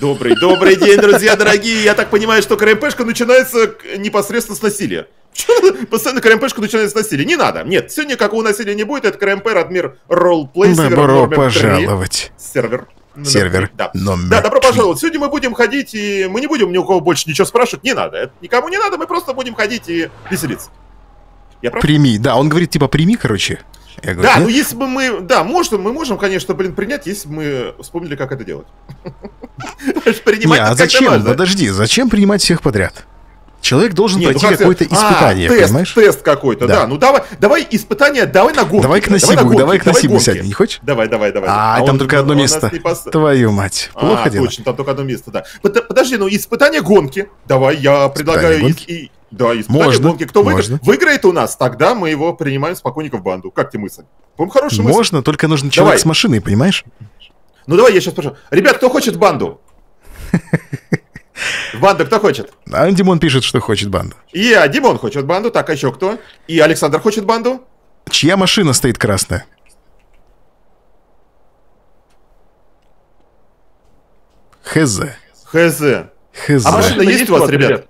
Добрый, добрый день, друзья дорогие. Я так понимаю, что КРМПшка начинается непосредственно с насилия. Постоянно КРМПшка начинается с насилия. Не надо. Нет, сегодня какого насилия не будет. Это КРМП, Радмир, роллплей, Добро пожаловать. Сервер. Сервер да. номер Да, добро пожаловать. Сегодня мы будем ходить, и мы не будем ни у кого больше ничего спрашивать. Не надо. Это никому не надо, мы просто будем ходить и веселиться. Я прав? Прими. Да, он говорит, типа, прими, короче. Я говорю, Да, «Нет». ну если бы мы... Да, можно, мы можем, конечно, блин, принять, если бы мы вспомнили, как это делать. Принимать а зачем? важно. Зачем принимать всех подряд? Человек должен ну пройти как какое-то испытание, а, тест, понимаешь? Тест какой-то, Да. да. Ну давай, давай испытание, давай на гонки. Давай к на Насибу, гонки, давай к Насибу гонки. сядем, не хочешь? Давай, давай, давай. А, он- там только одно место. пос- Твою мать. Плохо а, дело. точно, там только одно место, да. Под- Подожди, ну испытание гонки. Давай, я предлагаю... гонки? и- и- Да, испытание Можно, гонки. Кто выиграет, можно. выиграет у нас, тогда мы его принимаем спокойненько в банду. Как тебе мысль? По-моему, хорошая мысль. Можно, только нужен человек Давай. с машиной, понимаешь? Ну давай я сейчас спрошу. Ребят, кто хочет банду? В банду кто хочет? А Димон пишет, что хочет банду. И а, Димон хочет банду, так, а еще кто? И Александр хочет банду? Чья машина стоит красная? Хз. ХЗ. Хз. А машина есть у вас, ребят?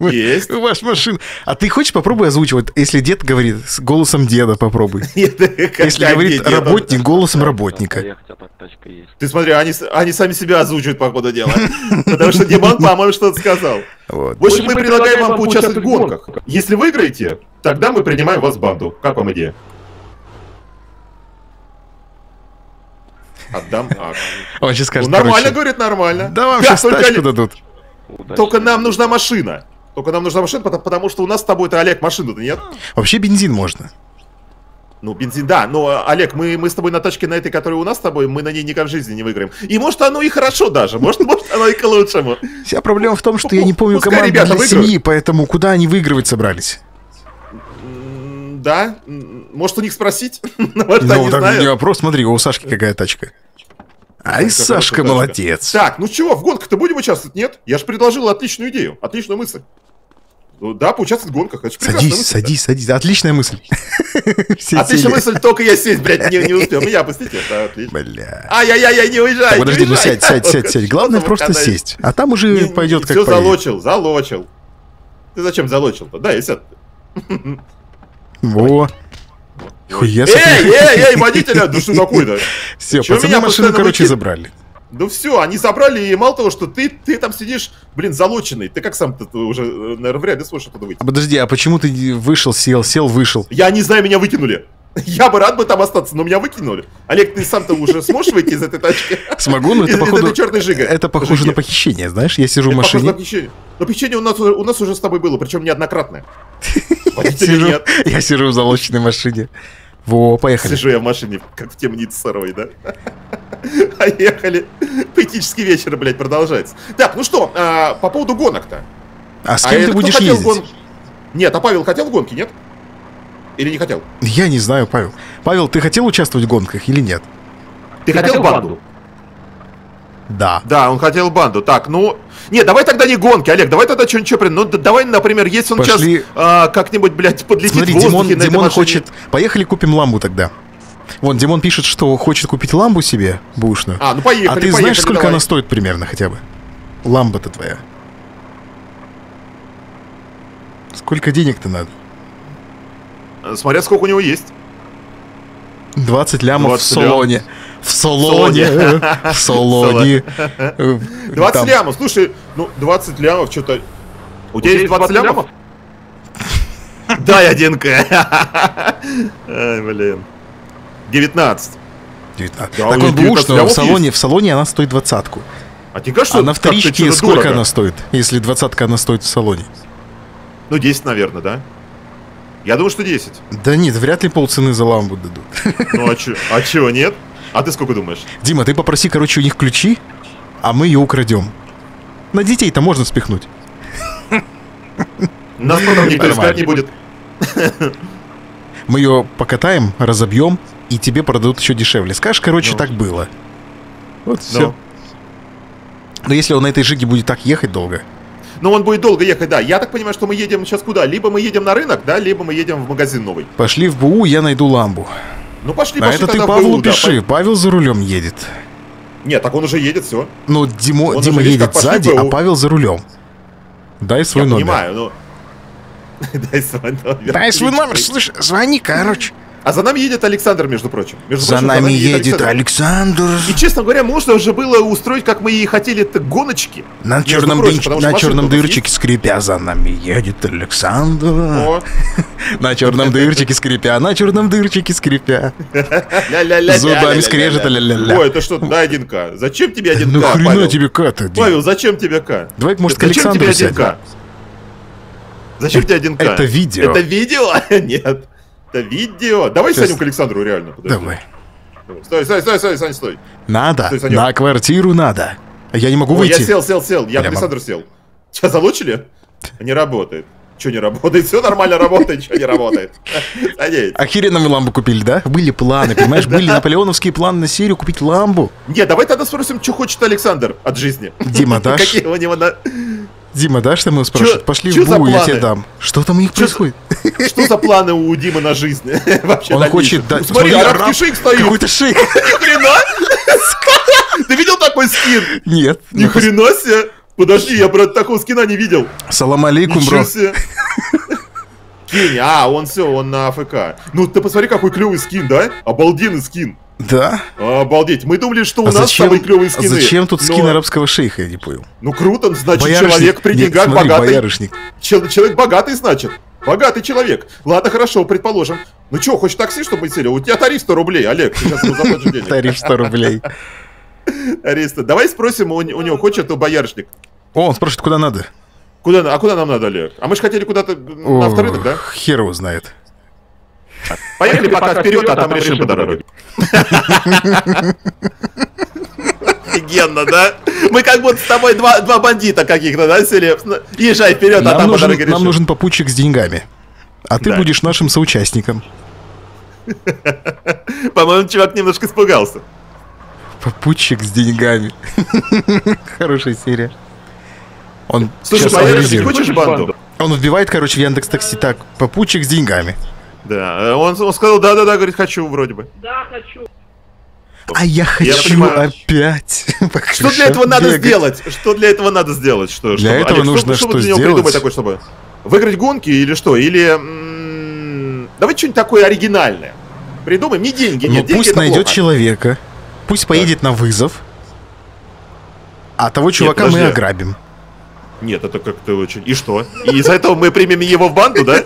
Есть. Ваш машина. А ты хочешь попробуй озвучивать, если дед говорит с голосом деда, попробуй. Если говорит работник голосом работника. А. Ты смотри, они, сами себя озвучивают по ходу дела. Потому что Димон, по-моему, что-то сказал. Вот. В общем, мы предлагаем вам поучаствовать в гонках. Если выиграете, тогда мы принимаем вас в банду. Как вам идея? Отдам акт. Он сейчас Ну, скажет, нормально, короче, говорит, нормально. Да вам сейчас только тачку дадут. Удачи. Только нам нужна машина. Только нам нужна машина, потому, потому что у нас с тобой-то, Олег, машины-то нет. Вообще бензин можно. Ну, бензин, да, но, Олег, мы, мы с тобой на тачке на этой, которая у нас с тобой, мы на ней никак в жизни не выиграем. И может оно и хорошо даже, может, может оно и к лучшему. Вся проблема в том, что я не помню Пускай команду ребята для выиграют. семьи, поэтому куда они выигрывать собрались? Да, может у них спросить? Ну, Может, Ну, так знают. не вопрос, смотри, у Сашки какая тачка. Ай, Какая Сашка молодец. Так, ну чего, в гонках-то будем участвовать, нет? Я же предложил отличную идею, отличную мысль. Ну да, поучаствовать в гонках, это Садись, мысль, да. садись, садись. Отличная мысль. Отличная мысль, только я сесть, блядь, не, не успел. Меня опустите, да, отлично. Бля. Ай-яй-яй, не уезжай, подожди, ну сядь, сядь, сядь, сядь. Главное просто сесть. А там уже пойдет как Все залочил, залочил. Ты зачем залочил-то? Да, и сядь. Во. Хуя Эй, эй, эй, водителя, да что такое-то? Все, чё пацаны меня машину, короче, забрали. Ну все, они забрали, и мало того, что ты, ты там сидишь, блин, залоченный. Ты как сам-то уже, э, наверное, вряд ли сможешь оттуда выйти. А подожди, а почему ты вышел, сел, сел, вышел? Я не знаю, меня выкинули. Я бы рад бы там остаться, но меня выкинули. Олег, ты сам-то уже сможешь выйти из этой тачки? Смогу, но это походу... этой черной жига. Это похоже на похищение, знаешь? Я сижу в Это похоже на машине, похищение. Но похищение у нас, уже- у нас уже с тобой было, причем неоднократное. Я сижу в залоченной машине. Во, поехали. Сижу я в машине, как в темнице сырой, да? Поехали. Поэтический вечер, блядь, продолжается. Так, ну что, а, по поводу гонок-то. А с А кем это ты будешь ездить? Нет, а Павел хотел гонки, нет? Или не хотел? Я не знаю, Павел. Павел, ты хотел участвовать в гонках или нет? Ты хотел банду? Да. Да, он хотел банду. Так, ну... Нет, давай тогда не гонки, Олег, давай тогда что-нибудь что Ну, давай, например, если он Пошли. сейчас а, как-нибудь, блядь, подлетит Смотри, в воздухе Димон, на этой Димон машине. хочет... Поехали купим ламбу тогда. Вон, Димон пишет, что хочет купить ламбу себе, бушную. А, ну поехали, а ты поехали, знаешь, сколько давай. она стоит примерно хотя бы? Ламба-то твоя. Сколько денег-то надо? Смотря сколько у него есть. 20 лямов 20 в салоне. В салоне. В салоне. Э, 20 там. лямов, слушай, ну 20 лямов, что-то... У тебя есть 20 лямов? Дай один к. Ай, блин. 19. 19. Да, Так он нее бушную, 19 в салоне, в салоне она стоит двадцатку. А тебе кажется, А на вторичке сколько дорого? она стоит, если двадцатка она стоит в салоне? Ну 10, наверное, да? Я думаю, что 10. Да нет, вряд ли полцены за ламбу дадут. Ну а чё? А чего, нет? А ты сколько думаешь? Дима, ты попроси, короче, у них ключи, а мы ее украдем. На детей-то можно спихнуть. Нас потом никто искать не будет. Мы ее покатаем, разобьем, и тебе продадут еще дешевле. Скажешь, короче, Ну. так было. Вот Ну. все. Но если он на этой жиге будет так ехать долго, Но он будет долго ехать, да. Я так понимаю, что мы едем сейчас куда? Либо мы едем на рынок, да, либо мы едем в магазин новый. пошли в БУ, я найду ламбу. Ну пошли, а пошли это ты Павлу БУ, пиши, да, Павел за рулем едет. Нет, так он уже едет, все. Ну, Димо, он Дима едет сзади, а Павел за рулем. Дай свой Я номер. понимаю, но... Дай свой номер. Дай свой номер, слышь, звони, короче. А за нами едет Александр, между прочим. Между за, прочим нами за нами едет, едет Александр. Александр. И, честно говоря, можно уже было устроить, как мы и хотели, это гоночки. На черном, прочим, дыр... на черном дырчике скрипя за нами едет Александр. На черном дырчике скрипя, на черном дырчике скрипя. Зубами скрежет, ля-ля-ля. Ой, это что, дай 1К. Зачем тебе 1К, Ну хрена тебе К-то. Павел, зачем тебе К? Давай, может, к Александру сядем. Зачем тебе 1К? Это видео. Это видео? Нет. Это видео. Давай Сейчас... сядем к Александру, реально. Подожди. Давай. Стой, стой, стой, стой, Сань, стой. Надо. Стой, На квартиру надо. Я не могу О, выйти. Я сел, сел, сел. Я, я к Александру сел. Тебя залучили? Не работает. Что не работает? Все нормально работает, что не работает. Охеренно мы ламбу купили, да? Были планы, понимаешь? Были наполеоновские планы на серию купить ламбу. Нет, давай тогда спросим, что хочет Александр от жизни. Дима, дашь? Какие у него на... Дима, да, что мы спрашивать? Пошли в БУ, я тебе дам. Что там у них происходит? Что за планы у Димы на жизнь? Вообще Он хочет дать... Смотри, арабский шейк стоит. Какой-то шейк. Ни хрена! Ты видел такой скин? Нет. Ни хрена себе. Подожди, я, брат, такого скина не видел. Салам алейкум, бро. Кинь, а, он все, он на АФК. Ну, ты посмотри, какой клевый скин, да? Обалденный скин. Да? Обалдеть. Мы думали, что у а нас зачем, самые клевые скины. А зачем тут но... скин арабского шейха, я не понял. Ну круто, значит, боярышник. человек при деньгах Нет, смотри, богатый. Боярышник. Чел- человек богатый, значит. Богатый человек. Ладно, хорошо, предположим. Ну что, хочешь такси, чтобы сели? У тебя тариф 100 рублей, Олег. Сейчас ему заплатишь денег. Тариф 100 рублей. Тариф Давай спросим, у, него хочет у боярышник. О, он спрашивает, куда надо. Куда, а куда нам надо, Олег? А мы же хотели куда-то на авторынок, да? Хер его знает. Поехали пока вперед, а там решим по дороге. Офигенно, да? Мы как будто с тобой два, два бандита каких-то, да, сели? Езжай вперед, а там нужен, по Нам нужен попутчик с деньгами. А ты да. будешь нашим соучастником. По-моему, чувак немножко испугался. Попутчик с деньгами. Хорошая серия. Он Слушай, сейчас хочешь банду? Он вбивает, короче, в Яндекс Такси так, попутчик с деньгами. Да, он, он сказал, да-да-да, говорит, хочу вроде бы. Да, хочу. А я хочу я опять. Что для этого надо сделать? Что для этого надо сделать? Что, для чтобы, этого Олег, нужно что, что, что сделать? придумать такое, чтобы выиграть гонки или что? Или м- давай что-нибудь такое оригинальное. Придумаем, не деньги, нет, ну, пусть найдет плохо. человека, пусть поедет да. на вызов, а того чувака нет, мы ограбим. Нет, это как-то очень... И что? И из-за этого мы примем его в банду, да?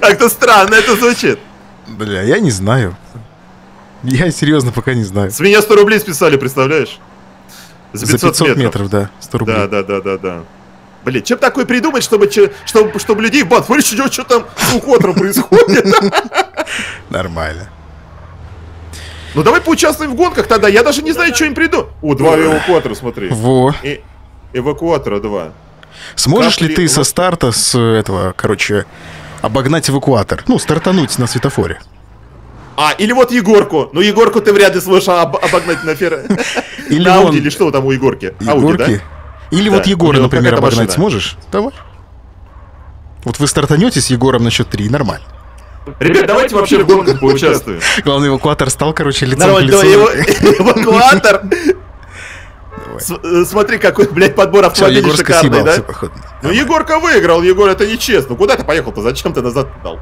Как-то странно это звучит. Бля, я не знаю. Я серьезно пока не знаю. С меня 100 рублей списали, представляешь? За 500, За 500 метров. метров, да, 100 рублей. Да, да, да, да, да. Блин, чем такое придумать, чтобы, чтобы, чтобы людей в бан... Смотри, что, что там с Укотром происходит. Нормально. Ну давай поучаствуем в гонках тогда. Я даже не знаю, что им приду. О, два эвакуатора, смотри. Во. И, эвакуатора два. Сможешь Капли... ли ты со старта, с этого, короче, обогнать эвакуатор? Ну, стартануть на светофоре. А, или вот Егорку. Ну, Егорку ты вряд ли сможешь об обогнать на фер... Или на Ауди, или что там у Егорки? Егорки? Ауди, да? Или да. вот Егора, например, обогнать машина. сможешь? Давай. Вот вы стартанете с Егором на счет 3, нормально. Ребят, давайте вообще в гонках поучаствуем. Главный эвакуатор стал, короче, лицом Нормально, к лицу. Эвакуатор Э, смотри, какой, блядь, подбор автомобилей шикарный, да? Ну, Егорка выиграл, Егор, это нечестно. Куда ты поехал-то? Зачем ты назад дал?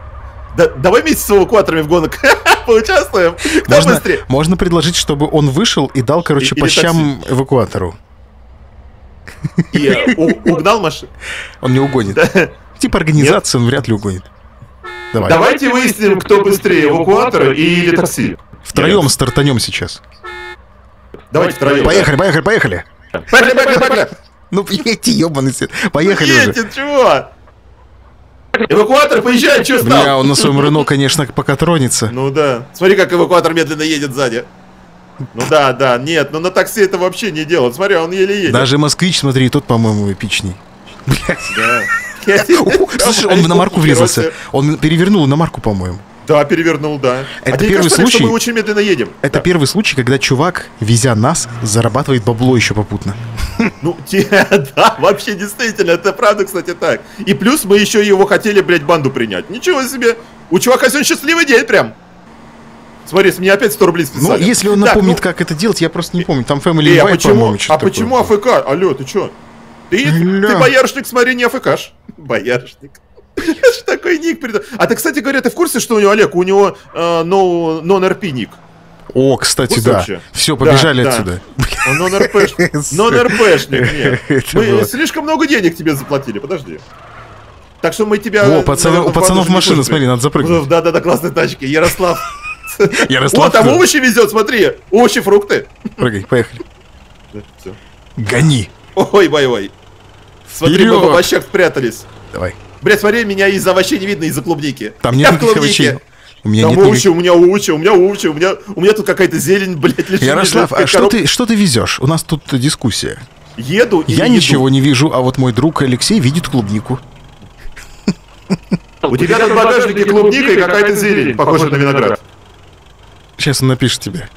Да, давай вместе с эвакуаторами в гонок поучаствуем. Кто можно, быстрее? Можно предложить, чтобы он вышел и дал, короче, и, по щам такси. эвакуатору. И э, угнал машину? Он не угонит. Типа организация он вряд ли угонит. Давай. Давайте выясним, кто быстрее, эвакуатор или такси. Втроем стартанем сейчас. Давайте втроем. Поехали, поехали, поехали. Поехали, поехали, поехали. Ну, едьте, ебаный свет. Поехали ну, едет, чего? Эвакуатор, поезжай, что стал? Бля, он на своем Рено, конечно, пока тронется. Ну да. Смотри, как эвакуатор медленно едет сзади. Ну да, да, нет, ну на такси это вообще не дело. Смотри, он еле едет. Даже москвич, смотри, тот, по-моему, эпичней. Блядь. Да. Слушай, он на марку врезался. Он перевернул на марку, по-моему. Да, перевернул, да. Это а первый кажется, случай. Что мы очень медленно едем. Это да. первый случай, когда чувак, везя нас, зарабатывает бабло еще попутно. Ну, да, вообще действительно, это правда, кстати, так. И плюс мы еще его хотели, блядь, банду принять. Ничего себе. У чувака сегодня счастливый день прям. Смотри, с меня опять 100 рублей списали. Ну, если он напомнит, так, ну... как это делать, я просто не помню. Там Family Invite, а почему, а почему АФК? Алло, ты чё? Ты, ты боярышник, смотри, не АФКш. Боярышник. Такой ник придумал. А ты, кстати говоря, ты в курсе, что у него, Олег, у него э, non-RP ник? О, кстати, да. Все, побежали да, отсюда. Да. Он нон-РПшник, нет. Мы слишком много денег тебе заплатили, подожди. Так что мы тебя... О, пацан, у пацанов машина, смотри, надо запрыгнуть. Да-да-да, классные тачки. Ярослав. Ярослав. Вот там овощи везет, смотри. Овощи, фрукты. Прыгай, поехали. Гони. Ой, ой, ой. Смотри, мы в овощах спрятались. Давай. Блять, смотри, меня из овощей не видно, из-за клубники. Там нет никаких овощей. У меня Там нет овощи, никак... у меня овощи, у меня овощи, у меня, у меня тут какая-то зелень, блядь, лежит. Ярослав, лежит, а что ты, что ты везешь? У нас тут дискуссия. Еду Я ничего не вижу, а вот мой друг Алексей видит клубнику. У тебя там в багажнике клубника и какая-то зелень, похожая на виноград. Сейчас он напишет тебе.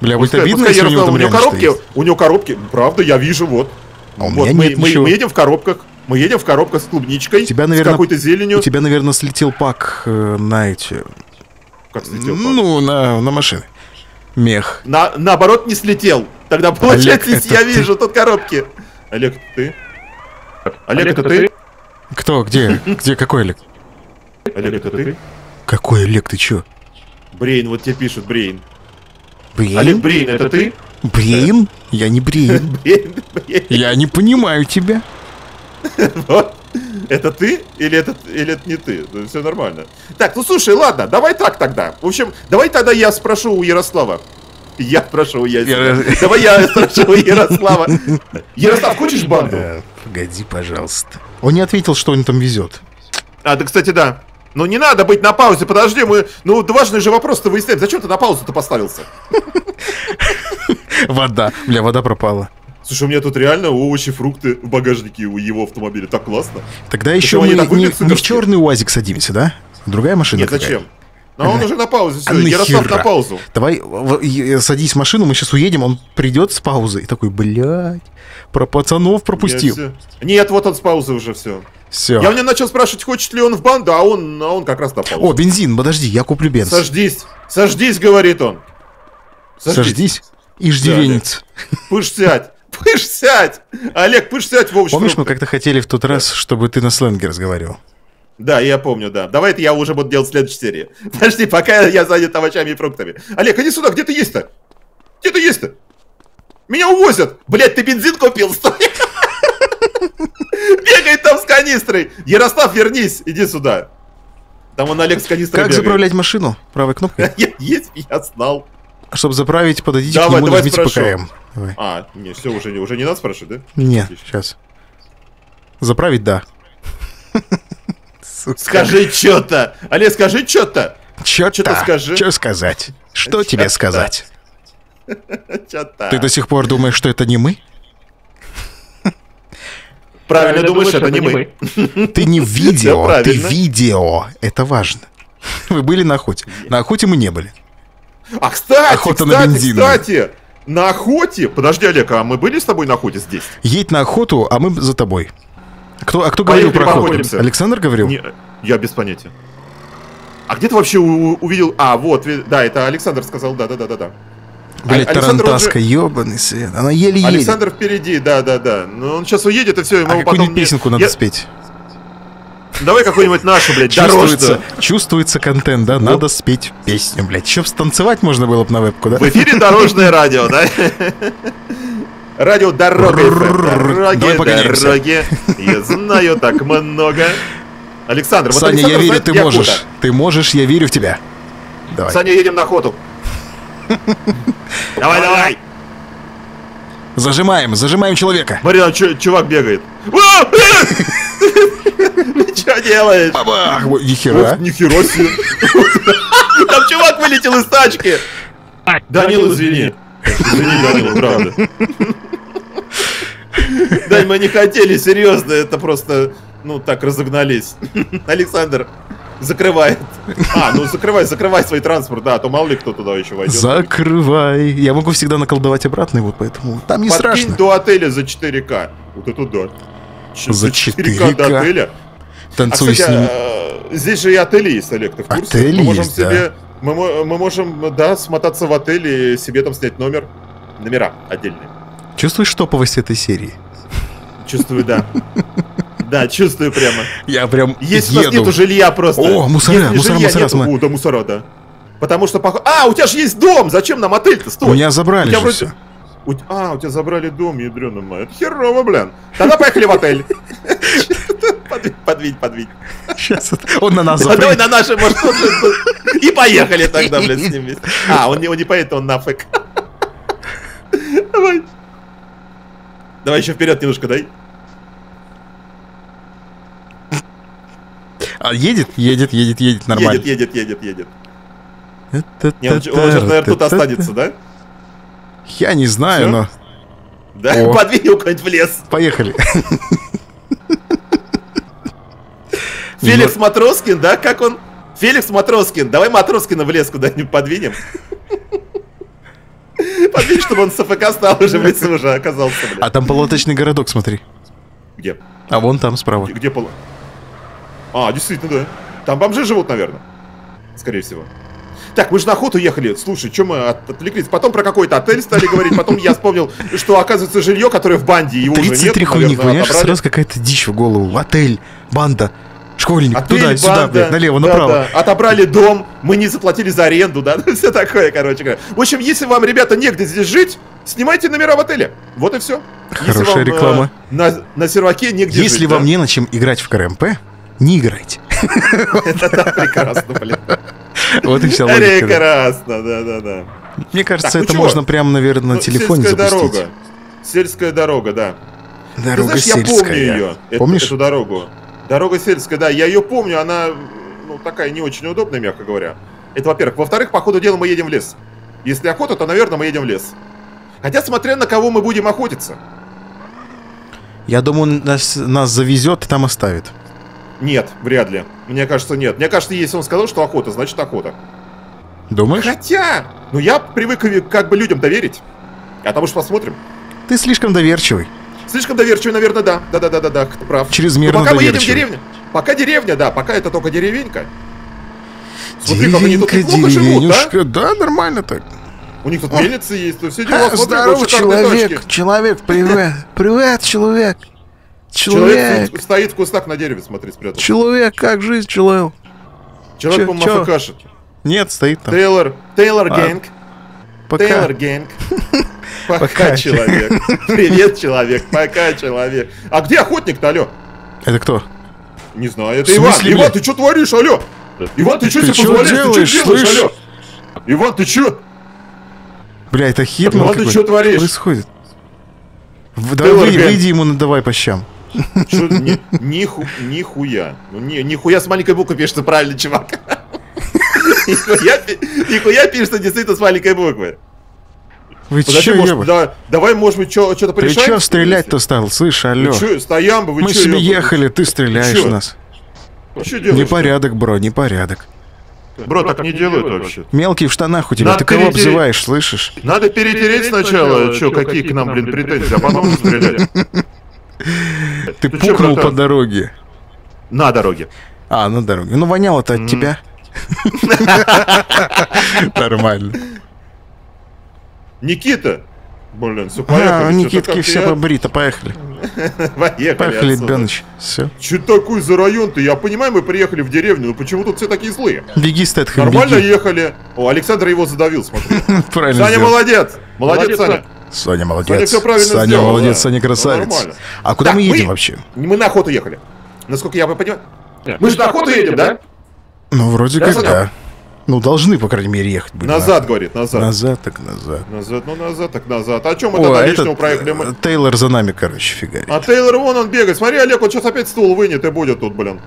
Бля, будет обидно, если у него там у него коробки, у него коробки, правда, я вижу, вот. А у вот, мы, мы, мы едем в коробках. Мы едем в коробках с клубничкой, тебя, наверное, с какой-то зеленью. У тебя, наверное, слетел пак э, на эти... Как слетел пак? Ну, на, на машины. Мех. На, наоборот, не слетел. Тогда, получается, Олег, я вижу тут коробки. Олег, ты? Олег, Олег это ты? Кто? Где? Где? Какой Олег? Олег, это ты? Какой Олег? Ты чё? Брейн, вот тебе пишут, Брейн. Брейн? Олег Брейн, это ты? Брейн? Я не Брейн. Я не понимаю тебя. Это ты или это, или это не ты? Ну, все нормально. Так, ну слушай, ладно, давай так тогда. В общем, давай тогда я спрошу у Ярослава. Я спрошу у Ярослава. Давай я спрошу у Ярослава. Ярослав, хочешь банду? Э, погоди, пожалуйста. Он не ответил, что он там везет. А, да, кстати, да. Ну не надо быть на паузе, подожди, мы... Ну, важный же вопрос-то выясняем. Зачем ты на паузу-то поставился? Вода. Бля, вода пропала. Слушай, у меня тут реально овощи, фрукты в багажнике у его автомобиля. Так классно. Тогда еще мы не, не в черный УАЗик садимся, да? Другая машина Нет, зачем? Но он уже на паузе, все, а Ярослав на паузу. Давай, садись в машину, мы сейчас уедем, он придет с паузы и такой, блядь, про пацанов пропустил. Нет, вот он с паузы уже все. Все. Я у него начал спрашивать, хочет ли он в банду, а он, а он как раз на паузу. О, бензин, подожди, я куплю бензин. Сождись, сождись, говорит он. Сождись. Сождись и жди венец. Пусть сядь. Пыш сядь! Олег, пыш сядь, Вовч. Помнишь, мы как-то хотели в тот раз, чтобы ты на сленге разговаривал? Да, я помню, да. Давай это я уже буду делать в следующей серии. Подожди, пока я занят овощами и фруктами. Олег, иди сюда, где ты есть-то? Где ты есть-то? Меня увозят! Блять, ты бензин купил, стой! Бегает там с канистрой! Ярослав, вернись, иди сюда. Там он Олег с канистрой Как бегает. заправлять машину? Правой кнопкой? Есть, я знал. Чтобы заправить, подойдите давай, к нему, нажмите ПКМ. Давай. А, не, все, уже, уже не надо спрашивать, да? Не, сейчас. Заправить, да. Скажи что-то! Олег, скажи что-то! Что-то скажи. Что сказать? Что тебе сказать? Ты до сих пор думаешь, что это не мы? Правильно думаешь, это не мы. Ты не видео, ты видео. Это важно. Вы были на охоте. На охоте мы не были. А кстати, Охота кстати, на бензин. кстати, на охоте? Подожди, Олег, а мы были с тобой на охоте здесь? Едь на охоту, а мы за тобой. Кто, а кто говорил про охоту? Александр говорил? Не, я без понятия. А где ты вообще увидел... А, вот, да, это Александр сказал, да-да-да-да-да. Блять, Тарантаска, ебаный свет. Она еле едет. Александр впереди, да-да-да. Но он сейчас уедет, и все, ему а потом... песенку надо я... спеть? Давай какую-нибудь нашу, блядь, чувствуется, чувствуется контент, да? Надо ну. спеть песню, блядь. Еще станцевать можно было бы на вебку, да? В эфире дорожное радио, да? Радио дороги, дороги, дороги. Я знаю так много. Александр, вот Саня, я верю, ты можешь. Ты можешь, я верю в тебя. Давай. Саня, едем на охоту. Давай, давай. Зажимаем, зажимаем человека. Смотри, там чувак бегает. Что делаешь? Бабах! Нихера. Нихера себе. Там чувак вылетел из тачки. Данил, извини. Извини, Данил, правда. Дань, мы не хотели, серьезно, это просто, ну, так разогнались. Александр закрывает. А, ну закрывай, закрывай свой транспорт, да, а то мало ли кто туда еще войдет. Закрывай. Я могу всегда наколдовать обратно, вот поэтому там не Подкинь страшно. до отеля за 4К. Вот это да. За 4К до отеля. Танцуй а, кстати, с ним. А, здесь же и отели есть, Олег, ты в курсе? Отели Мы можем есть, себе... Мы, мы можем, да, смотаться в отель и себе там снять номер. Номера отдельные. Чувствуешь топовость этой серии? Чувствую, да. Да, чувствую прямо. Я прям Есть еду. у нас нету жилья просто. О, мусора, мусора, жилья, мусора. Нету. О, да, мусора, да. Потому что... А, у тебя же есть дом! Зачем нам отель-то? Стой! У меня забрали у вроде... все. У... А, у тебя забрали дом, ядрёна моя. Это херово, блин. Тогда поехали в отель. Подвинь, подвинь. Сейчас он на нас запрыгнет. Давай на наши маршруты. И поехали тогда, блин, с ним А, он не, он не поедет, он нафиг. Давай. Давай еще вперед немножко дай. А едет? Едет, едет, едет, нормально. Едет, едет, едет, едет. Не, он, он сейчас, наверное, тут останется, да? Я не знаю, Все? но... Да, О. подвинь его куда-нибудь в лес. Поехали. Феликс Матроскин, да? Как он? Феликс Матроскин. Давай Матроскина в лес куда-нибудь подвинем. Подвинь, чтобы он с АФК стал уже в лесу уже оказался. А там полоточный городок, смотри. Где? А вон там справа. Где, где поло? А, действительно, да. Там бомжи живут, наверное. Скорее всего. Так, мы же на охоту ехали. Слушай, что мы от, отвлеклись? Потом про какой-то отель стали говорить. Потом я вспомнил, что оказывается жилье, которое в банде, его 33 уже нет. 33 хуйни, понимаешь? Сразу какая-то дичь в голову. Отель, банда. Школьник, Отель, туда, банда, сюда, блядь, налево, да, направо. Да. Отобрали дом, мы не заплатили за аренду, да, все такое, короче говоря. В общем, если вам, ребята, негде здесь жить, снимайте номера в отеле. Вот и все. Хорошая вам, реклама. Э, на, на серваке негде Если жить, вам да? не на чем играть в КРМП, не играйте. Это прекрасно, блин. Вот и вся логика. Прекрасно, да-да-да. Мне кажется, ну это можно прямо, наверное, на ну, телефоне запустить. дорога. Сельская дорога, да. Дорога сельская. я помню ее. Помнишь? Эту дорогу. Дорога сельская, да, я ее помню, она, ну, такая не очень удобная, мягко говоря. Это, во-первых. Во-вторых, по ходу дела мы едем в лес. Если охота, то, наверное, мы едем в лес. Хотя, смотря на кого мы будем охотиться. Я думаю, нас, нас завезет и там оставит. Нет, вряд ли. Мне кажется, нет. Мне кажется, если он сказал, что охота, значит охота. Думаешь? Хотя, ну я привык как бы людям доверить. А там уж посмотрим. Ты слишком доверчивый. Слишком доверчивый, наверное, да. Да-да-да-да, ты прав. Чрезмерно Но пока доверчивый. мы едем в деревню. Пока деревня, да, пока это только деревенька. Смотри, как они тут неплохо живут, да? Да, нормально так. У них тут мельницы есть, то все дела. Здорово, человек, человек, привет, привет, человек. Человек. Человек стоит в кустах на дереве, смотри, спрятался. Человек, как жизнь, человек? Человек, по-моему, кушает. Нет, стоит там. Тейлор, Тейлор а, Гэнг. Тейлор Гэнг. Пока, человек. Привет, человек. Пока, человек. А где охотник-то, алло? Это кто? Не знаю, это Иван. Иван, ты что творишь, алло? Иван, ты что себе позволяешь? Делаешь, ты что делаешь, алло? Иван, ты что? Бля, это hitman Иван, ты что творишь? происходит? Давай, выйди, выйди ему надавай по щам. Ни, ниху, нихуя. Ну, ни, нихуя с маленькой буквы пишется правильно, чувак. Нихуя, нихуя пишется действительно с маленькой буквы. Вы Подожди, чё, может, да, давай, может быть, что-то порешаем? Ты чё стрелять-то стал? Слышь, алло. Чё, стоям бы, вы Мы чё, себе ехали, ты стреляешь в нас. Что делаешь? Непорядок, бро, непорядок. Бро, так не делают вообще. Мелкий в штанах у тебя, Надо ты кого перетереть... обзываешь, слышишь? Надо перетереть сначала, что, какие к нам, блин, претензии, а потом стрелять. Ты пукнул по дороге. На дороге. А, на дороге. Ну, воняло-то от тебя. Нормально. Никита! Блин, все, поехали. А, Никитки все побрито, поехали. Поехали Поехали, Беныч, все. Че такой за район-то? Я понимаю, мы приехали в деревню, но почему тут все такие злые? Беги, Стэтхэм, Нормально ехали. О, Александр его задавил, смотри. Правильно Саня молодец! Молодец, Саня. Саня молодец. Саня все правильно Саня сделал, молодец, да. Саня красавец. Ну, а куда так, мы едем мы, вообще? Мы на охоту ехали. Насколько я понимаю. Мы же на охоту едем, да? Ну, вроде как да. Ну, должны, по крайней мере, ехать. Будем назад, говорит, назад. Назад, так назад. Назад, ну назад, так назад. А чем мы О, тогда этот, лишнего проехали? Мы... Тейлор за нами, короче, фигарит. А Тейлор, вон он бегает. Смотри, Олег, вот сейчас опять стул вынет и будет тут, блин.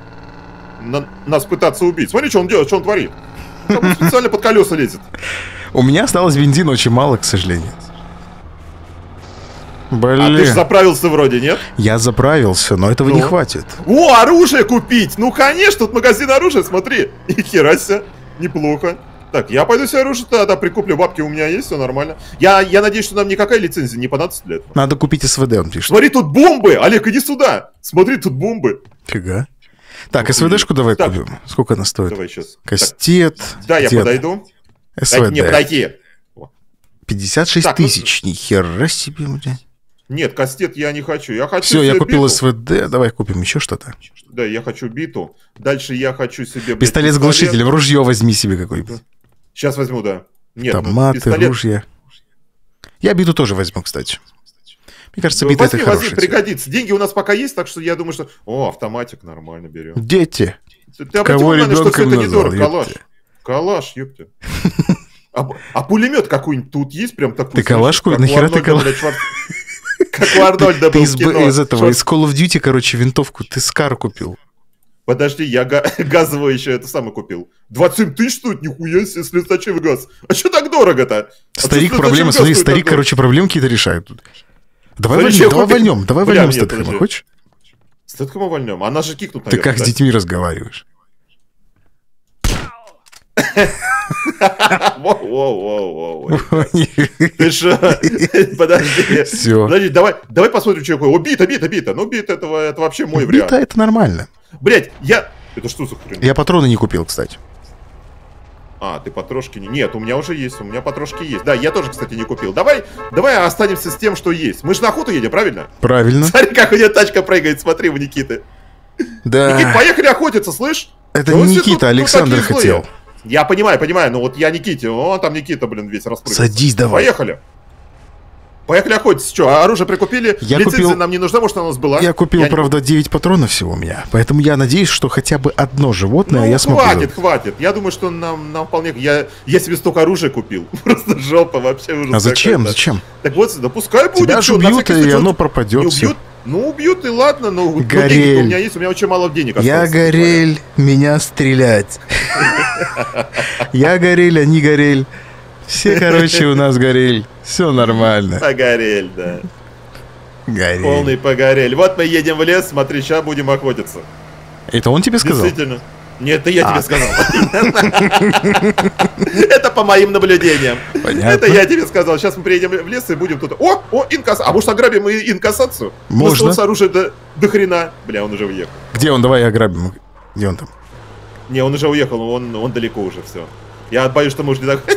На, нас пытаться убить. Смотри, что он делает, что он творит. Он специально под колеса лезет. У меня осталось бензина очень мало, к сожалению. Блин. А ты же заправился вроде, нет? Я заправился, но этого ну. не хватит. О, оружие купить! Ну, конечно, тут магазин оружия, смотри. И херася, неплохо. Так, я пойду себе оружие тогда прикуплю, бабки у меня есть, все нормально. Я, я надеюсь, что нам никакая лицензия не понадобится для этого. Надо купить СВД, он пишет. Смотри, тут бомбы! Олег, иди сюда! Смотри, тут бомбы. Фига. Так, СВДшку давай так. купим. Сколько она стоит? Давай сейчас. Кастет. Так. Да, я подойду. СВД. Не, подойди. 56 так, тысяч, ну... ни хера себе, блядь. Нет, кастет я не хочу. Я хочу Все, я купил биту. СВД. Давай купим еще что-то. Да, я хочу биту. Дальше я хочу себе... Пистолет с глушителем. Ружье возьми себе какое-нибудь. Сейчас возьму, да. Нет, Томаты, пистолет... ружья. Я биту тоже возьму, кстати. Мне кажется, бита возьми, это возьми, хорошая пригодится. Деньги у нас пока есть, так что я думаю, что... О, автоматик нормально берем. Дети. Ты Кого внимание, что все это недорого, калаш. Калаш, ёпта. А, а пулемет какой-нибудь тут есть прям такой? Ты калаш купил? Нахера ты калаш? Как у Арнольда был из, из этого, из Call of Duty, короче, винтовку ты Скар купил. Подожди, я га- газовую еще это самое купил. 27 тысяч стоит, нихуя себе, слезоточивый газ. А что так дорого-то? А старик проблемы, смотри, старик, короче, проблемы какие-то решает тут. Давай вольнем, давай вольнем, давай вольнем Стэтхэма, хочешь? Стэтхэма вольнем, она же кикнут, Ты как с детьми разговариваешь? Воу-воу-воу-воу. Ты что? Подожди. Все. Подожди, давай, давай посмотрим, что такое. О, бита, бита, бита. Ну, бита, это, это вообще мой вариант. Бита, это нормально. Блять, я... Это что за хрень? Я патроны не купил, кстати. А, ты потрошки не... Нет, у меня уже есть, у меня потрошки есть. Да, я тоже, кстати, не купил. Давай, давай останемся с тем, что есть. Мы же на охоту едем, правильно? Правильно. Смотри, как у меня тачка прыгает, смотри у Никиты. Да. Никит, поехали охотиться, слышь? Это не Никита, Александр хотел. Я понимаю, понимаю, но вот я Никите, о, там Никита, блин, весь распрыгался. Садись давай. Поехали. Поехали охотиться. Что, оружие прикупили? Я Лицензия купил... нам не нужна, может, она у нас была? Я купил, я правда, не... 9 патронов всего у меня. Поэтому я надеюсь, что хотя бы одно животное ну, я смогу... хватит, хватит. Я думаю, что нам, нам вполне... Я, я себе столько оружия купил. Просто жопа вообще уже. А зачем? Зачем? Так вот, да пускай будет. Тебя же убьют, и оно пропадет. Не убьют, ну, убьют, и ладно, но горель. у меня есть, у меня очень мало денег Я горель, меня стрелять. Я горель, а не горель. Все, короче, у нас горель. Все нормально. Погорель, да. Горель. Полный погорель. Вот мы едем в лес, смотри, сейчас будем охотиться. Это он тебе сказал? Действительно. Нет, это я тебе а. сказал. Это по моим наблюдениям. Понятно. Это я тебе сказал. Сейчас мы приедем в лес и будем тут... О, о, инкассация. А может ограбим и инкассацию? Можно. С оружием до, до хрена. Бля, он уже уехал. Где он? Давай ограбим. Где он там? Не, он уже уехал, он, он далеко уже, все. Я боюсь, что мы уже не так...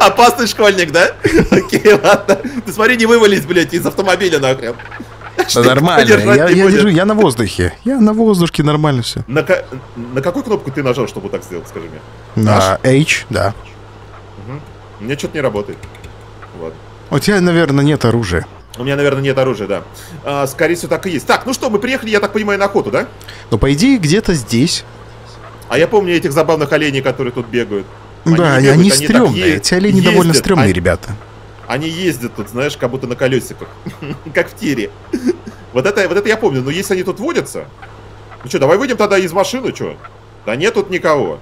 Опасный школьник, да? Окей, ладно. Ты смотри, не вывались, блядь, из автомобиля нахрен. Да нормально, я, я, держу, я на воздухе. Я на воздушке, нормально все. На, на какую кнопку ты нажал, чтобы так сделать, скажи мне? На H, да. Угу. У меня что-то не работает. Вот. У тебя, наверное, нет оружия. У меня, наверное, нет оружия, да. А, скорее всего, так и есть. Так, ну что, мы приехали, я так понимаю, на охоту, да? Ну, по идее, где-то здесь. А я помню этих забавных оленей, которые тут бегают. Они да, бегают, они, они стрёмные. Эти олени ездят. довольно стрёмные, они... ребята. Они ездят тут, знаешь, как будто на колесиках. как в тире. вот, это, вот это я помню. Но если они тут водятся... Ну что, давай выйдем тогда из машины, что? Да нет тут никого.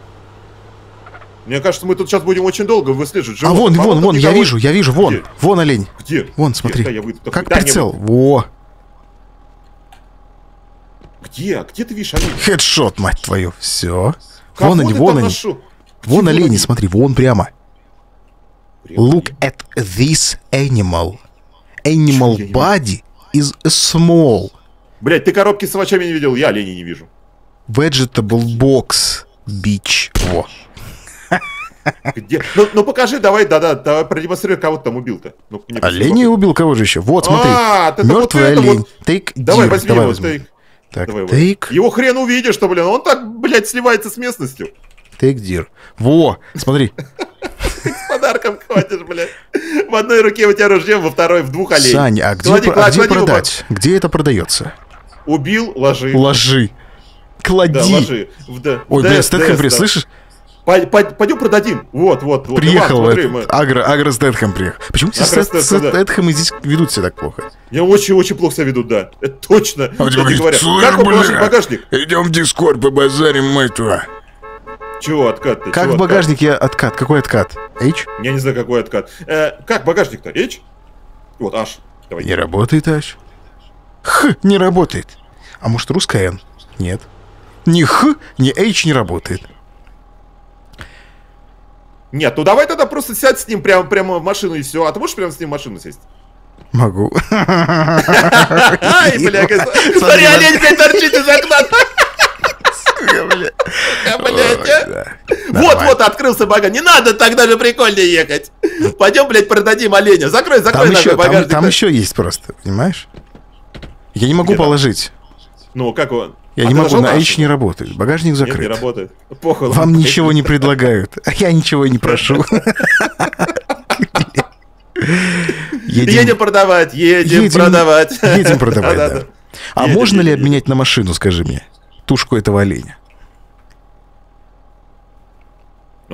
Мне кажется, мы тут сейчас будем очень долго выслеживать. Животных. А вон, вон, вон, никого... я вижу, я вижу, вон, Где? вон олень. Где? Вон, смотри. Где? Выйду. Как да, прицел, не... во. Где? Где ты видишь олень? Хедшот, мать твою, все. Вон они, вон они. Вон олени, смотри, вон прямо. Look at this animal. Animal body is small. Блять, ты коробки с овощами не видел, я оленей не вижу. Vegetable box, bitch. Во. Где? Ну, ну покажи, давай, да-да, давай продемонстрируй, кого ты там убил-то. Ну, Оленей убил, кого же еще? Вот, смотри. А, Мертвый вот олень. Вот... Take давай, возьми давай его, take. Так, давай, take. Его хрен увидишь, что, блин, он так, блядь, сливается с местностью. Take deer. Во, смотри. С подарком хватишь, блядь. В одной руке у тебя ружье, во второй в двух оленей. Сань, а где, клади, а где продать? Где это продается? Убил, ложи. Ложи. Клади. Да, ложи. В, да, Ой, бля, Стэтхэм, да. слышишь? Пойдем продадим. Вот, вот, вот. Приехал Иван, смотри, мы... Агро, Агро Стэтхэм приехал. Почему все Стэтхэмы здесь ведут себя так плохо? Я очень-очень плохо себя ведут, да. Это точно. А говорит, говоря. Как вам багажник? Идем в Дискорд, побазарим, мать твою. Чего откат-то? Как Чего в багажнике откат? откат? Какой откат? H? Я не знаю, какой откат. Э, как багажник-то? H? Вот, H. Давай. Не работает H. Х не работает. А может русская N? Нет. Ни Х, ни H не работает. Нет, ну давай тогда просто сядь с ним прямо, прямо в машину и все. А ты можешь прямо с ним в машину сесть? Могу. Ай, бля, смотри, олень, торчит из окна. Вот, вот, открылся багаж. Не надо так даже прикольнее ехать. Пойдем, блядь, продадим оленя. Закрой, закрой там еще, багажник. Там, еще есть просто, понимаешь? Я не могу положить. Ну, как он? Я а не могу, на H не работает. Багажник закрыт. Нет, не работает. Похуй. Вам ничего не предлагают. А я ничего не прошу. Едем, едем продавать, едем, едем продавать. Едем продавать, да. А можно ли обменять на машину, скажи мне, тушку этого оленя?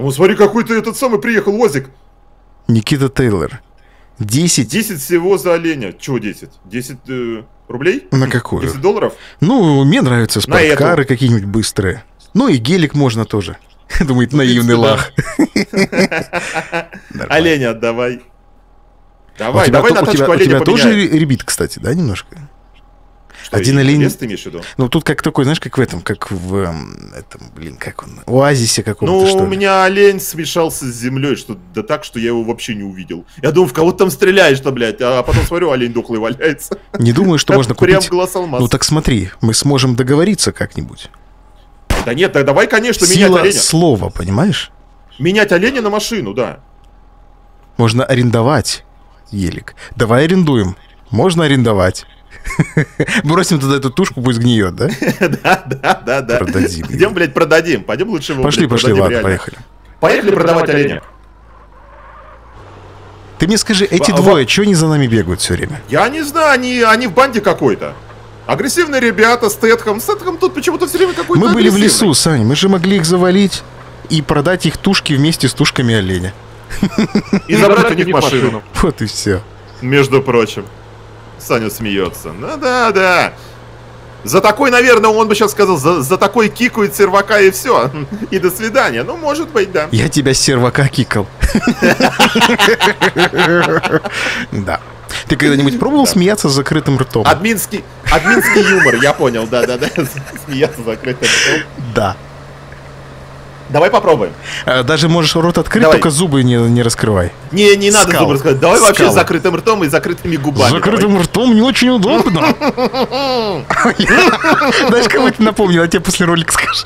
Ну, смотри, какой-то этот самый приехал возик. Никита Тейлор. 10. 10 всего за оленя. Чего 10? 10 э, рублей? На какую? 10 долларов? Ну, мне нравятся спорткары какие-нибудь быстрые. Ну и гелик можно тоже. Думает, наивный лах. Оленя отдавай. Давай, у тебя, давай на тачку тебя, у тебя тоже ребит, кстати, да, немножко? Что, Один олень. Вес ты имеешь в виду? Ну, тут как такой, знаешь, как в этом, как в эм, этом, блин, как он, оазисе каком-то, Ну, что у меня олень смешался с землей, что да так, что я его вообще не увидел. Я думаю, в кого там стреляешь-то, блядь, а потом смотрю, олень дохлый валяется. Не думаю, что можно купить. Прям глаз алмаз. Ну, так смотри, мы сможем договориться как-нибудь. Да нет, так давай, конечно, менять оленя. слова, понимаешь? Менять оленя на машину, да. Можно арендовать елик. Давай арендуем. Можно арендовать. Бросим туда эту тушку, пусть гниет, да? Да, да, да, да. Продадим. Идем, блядь, продадим. Пойдем лучше его, Пошли, пошли, ладно, поехали. Поехали продавать оленя. Ты мне скажи, эти двое, что они за нами бегают все время? Я не знаю, они, они в банде какой-то. Агрессивные ребята, Стэтхэм. Стэтхэм тут почему-то все время какой-то Мы были в лесу, Сань, мы же могли их завалить и продать их тушки вместе с тушками оленя. И забрать у них машину. Вот и все. Между прочим. Саня смеется. Ну да, да. За такой, наверное, он бы сейчас сказал, за, за такой кикают сервака и все. И до свидания. Ну, может быть, да. Я тебя с сервака кикал. Да. Ты когда-нибудь пробовал смеяться с закрытым ртом? Админский, админский юмор, я понял, да-да-да. Смеяться с закрытым ртом. Да. Давай попробуем. Э, даже можешь рот открыть, Давай. только зубы не, не раскрывай. Не, не надо Скал. зубы раскрывать. Давай Скал. вообще с закрытым ртом и закрытыми губами. С закрытым давай. ртом не очень удобно. Знаешь, кого ты напомнил, я тебе после ролика скажу.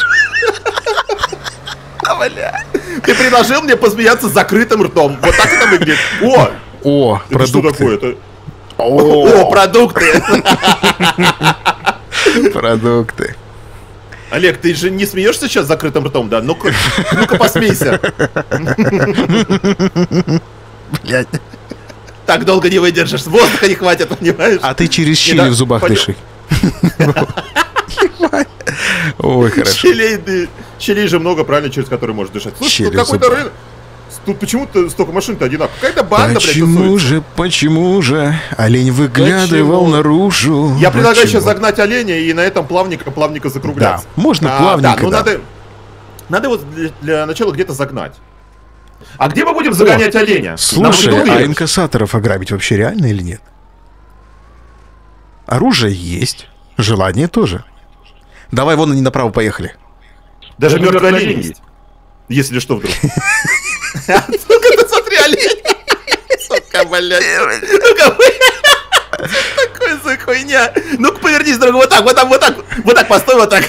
Бля. Ты предложил мне посмеяться с закрытым ртом. Вот так это выглядит. О! О, продукты. Что такое? Это... О, продукты. Продукты. Олег, ты же не смеешься сейчас закрытым ртом, да? Ну-ка, ну-ка посмейся. Блядь. Так долго не выдержишь, воздуха не хватит, понимаешь? А ты через щели в зубах дыши. Ой, хорошо. Щелей, щелей же много, правильно, через которые можешь дышать. Слушай, какой-то рынок. Тут почему-то столько машин-то одинаково. Какая-то банда, почему блядь, же, почему же олень выглядывал почему? наружу? Я предлагаю сейчас загнать оленя и на этом плавника плавника закругляться. Да, можно а, плавника, да. Ну, да. надо, надо его для, для начала где-то загнать. А где мы будем загонять О, оленя? Слушай, а инкассаторов ограбить вообще реально или нет? Оружие есть, желание тоже. Давай вон они направо поехали. Даже мертвый олень есть. Если что вдруг. Сука, ты смотри, олень. Сука, блядь. Ну-ка, Такой за хуйня. Ну-ка, повернись, друг, вот так, вот так, вот так. Вот так, постой, вот так.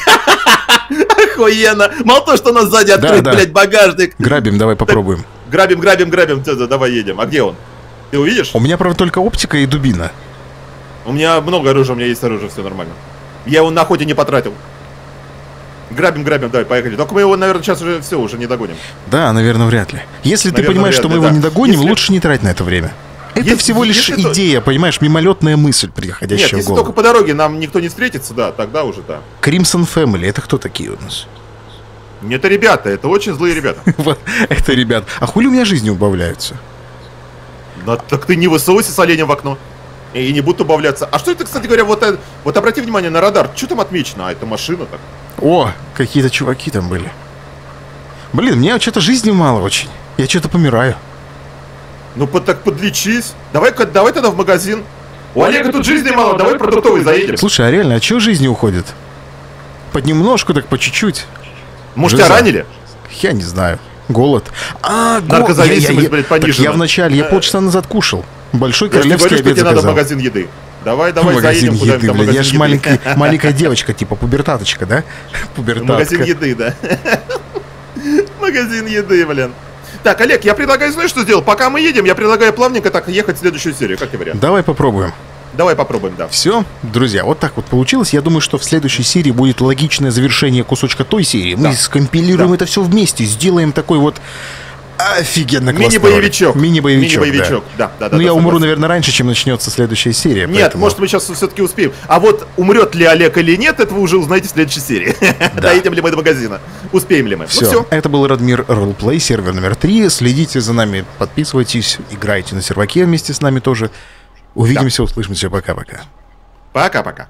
Охуенно. Мало то, что у нас сзади открыт, блядь, багажник. Грабим, давай попробуем. Грабим, грабим, грабим. Давай едем. А где он? Ты увидишь? У меня, правда, только оптика и дубина. У меня много оружия, у меня есть оружие, все нормально. Я его на охоте не потратил. Грабим, грабим, давай, поехали. Только мы его, наверное, сейчас уже все, уже не догоним. Да, наверное, вряд ли. Если наверное, ты понимаешь, что мы да. его не догоним, если... лучше не тратить на это время. Это если, всего лишь идея, то... понимаешь, мимолетная мысль, приходящая Нет, в если голову. только по дороге нам никто не встретится, да, тогда уже да. Crimson Family, это кто такие у нас? Это ребята, это очень злые ребята. это ребят. А хули у меня жизни убавляются? Да так ты не высовывайся с оленем в окно. И не будут убавляться. А что это, кстати говоря, вот, э, вот обрати внимание на радар. Что там отмечено? А, это машина так. О, какие-то чуваки там были. Блин, мне что-то жизни мало очень. Я что-то помираю. Ну под, так подлечись. Давай-ка, давай тогда в магазин. У Олега тут жизни мало, давай продуктовый заедем. Слушай, а реально, а чего жизни уходит? Понемножку, так по чуть-чуть. Может, Жиза. тебя ранили? Я не знаю. Голод. А, голод. Наркозависимость, я, я, блядь, понижена. Так я вначале, я полчаса назад кушал. Большой королевский обед тебе надо в магазин еды. Давай, давай, магазин заедем еды, куда-нибудь. Я же маленькая, маленькая девочка, типа пубертаточка, да? Пубертатка. Магазин еды, да. Магазин еды, блин. Так, Олег, я предлагаю, знаешь, что сделал? Пока мы едем, я предлагаю плавненько так ехать в следующую серию. Как тебе вариант? Давай попробуем. Давай попробуем, да. Все, друзья, вот так вот получилось. Я думаю, что в следующей серии будет логичное завершение кусочка той серии. Мы да. скомпилируем да. это все вместе, сделаем такой вот Офигенно классно. Мини-боевичок. Мини-боевичок, Мини-боевичок, да. да, да ну, да, я да, умру, согласен. наверное, раньше, чем начнется следующая серия. Нет, поэтому... может, мы сейчас все-таки успеем. А вот умрет ли Олег или нет, это вы уже узнаете в следующей серии. Да. Доедем ли мы до магазина. Успеем ли мы. Все. Ну, все. Это был Радмир Ролплей, сервер номер три. Следите за нами, подписывайтесь, играйте на серваке вместе с нами тоже. Увидимся, да. услышимся. Пока-пока. Пока-пока.